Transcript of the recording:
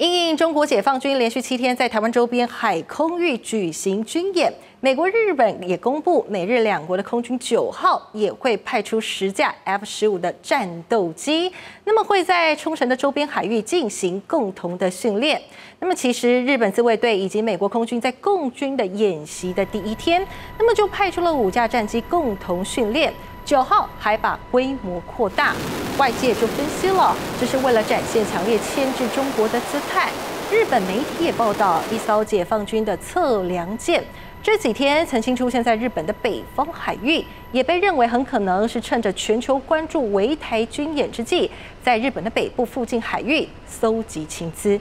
因应中国解放军连续七天在台湾周边海空域举行军演，美国、日本也公布，美日两国的空军九号也会派出十架 F 十五的战斗机，那么会在冲绳的周边海域进行共同的训练。那么其实日本自卫队以及美国空军在共军的演习的第一天，那么就派出了五架战机共同训练。九号还把规模扩大，外界就分析了，这是为了展现强烈牵制中国的姿态。日本媒体也报道，一艘解放军的测量舰这几天曾经出现在日本的北方海域，也被认为很可能是趁着全球关注围台军演之际，在日本的北部附近海域搜集情资。